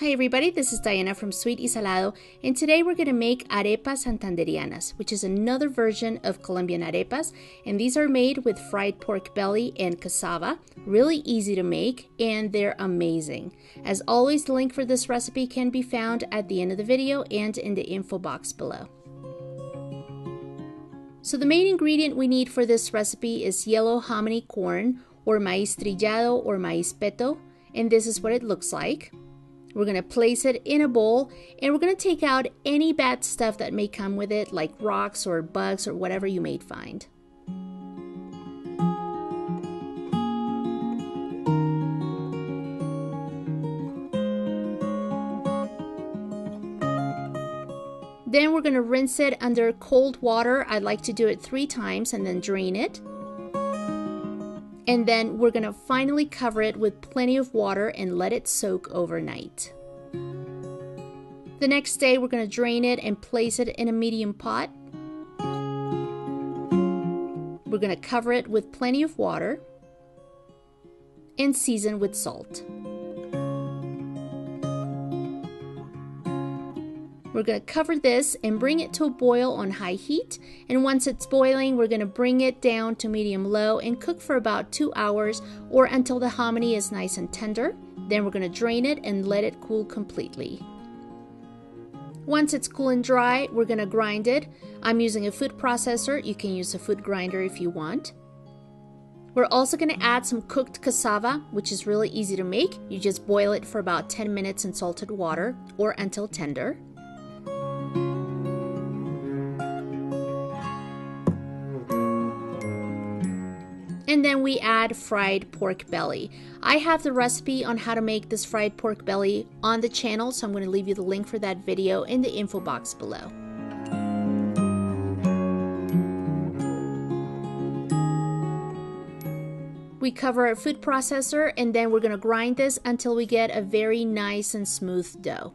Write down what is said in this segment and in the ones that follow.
Hi everybody, this is Diana from Sweet y Salado, and today we're going to make arepas santandereanas, which is another version of Colombian arepas, and these are made with fried pork belly and cassava. Really easy to make, and they're amazing. As always, the link for this recipe can be found at the end of the video and in the info box below. So the main ingredient we need for this recipe is yellow hominy corn, or maíz trillado or maíz peto, and this is what it looks like. We're going to place it in a bowl and we're going to take out any bad stuff that may come with it, like rocks or bugs or whatever you may find. Then we're going to rinse it under cold water. I like to do it three times and then drain it. And then we're gonna finally cover it with plenty of water and let it soak overnight. The next day, we're gonna drain it and place it in a medium pot. We're gonna cover it with plenty of water and season with salt. We're going to cover this and bring it to a boil on high heat. And once it's boiling, we're going to bring it down to medium low and cook for about two hours or until the hominy is nice and tender. Then we're going to drain it and let it cool completely. Once it's cool and dry, we're going to grind it. I'm using a food processor. You can use a food grinder if you want. We're also going to add some cooked cassava, which is really easy to make. You just boil it for about 10 minutes in salted water or until tender. And then we add fried pork belly. I have the recipe on how to make this fried pork belly on the channel, so I'm going to leave you the link for that video in the info box below. We cover our food processor and then we're going to grind this until we get a very nice and smooth dough.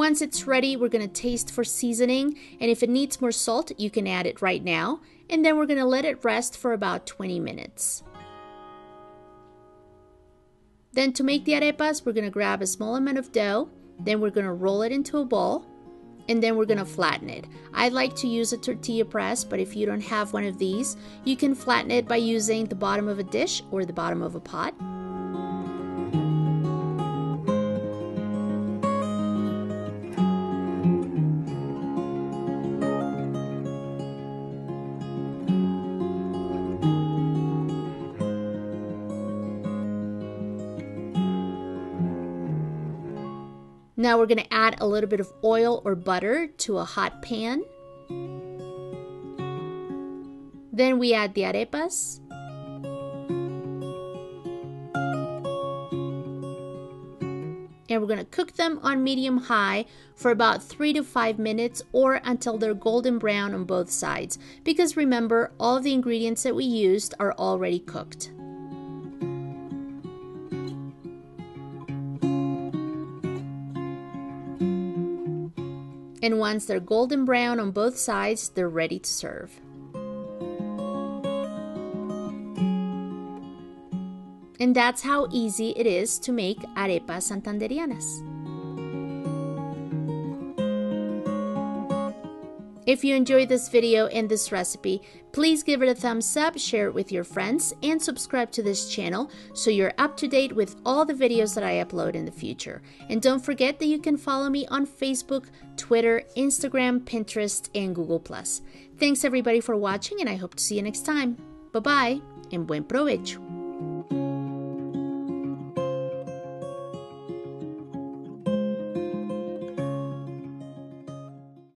Once it's ready, we're going to taste for seasoning, and if it needs more salt, you can add it right now, and then we're going to let it rest for about 20 minutes. Then to make the arepas, we're going to grab a small amount of dough, then we're going to roll it into a ball, and then we're going to flatten it. I like to use a tortilla press, but if you don't have one of these, you can flatten it by using the bottom of a dish or the bottom of a pot. Now we're going to add a little bit of oil or butter to a hot pan. Then we add the arepas. And we're going to cook them on medium high for about 3 to 5 minutes or until they're golden brown on both sides. Because remember, all the ingredients that we used are already cooked. And once they're golden brown on both sides, they're ready to serve. And that's how easy it is to make arepas santandereanas. If you enjoyed this video and this recipe, please give it a thumbs up, share it with your friends, and subscribe to this channel so you're up to date with all the videos that I upload in the future. And don't forget that you can follow me on Facebook, Twitter, Instagram, Pinterest, and Google+. Thanks everybody for watching and I hope to see you next time. Bye-bye and buen provecho.